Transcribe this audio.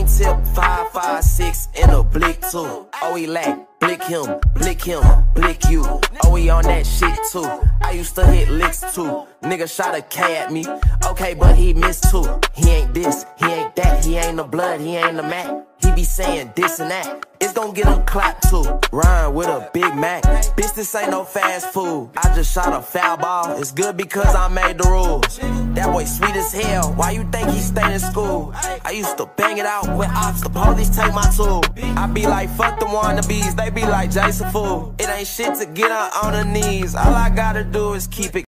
Green tip, five, five, six, and a blick too. Oh, he lack. Blick him, blick him, blick you. Oh, we on that shit too. I used to hit licks too. Nigga shot a K at me. Okay, but he missed too. He ain't this, he ain't that. He ain't the blood, he ain't the Mac. He be saying this and that. It's gon' get him clapped too. Ryan with a Big Mac. Bitch, this ain't no fast food. I just shot a foul ball. It's good because I made the rules. Boy sweet as hell. Why you think he stayed in school? I used to bang it out with ops. The police take my tool. I be like, fuck the wannabes. They be like Jason Fool. It ain't shit to get her on her knees. All I gotta do is keep it.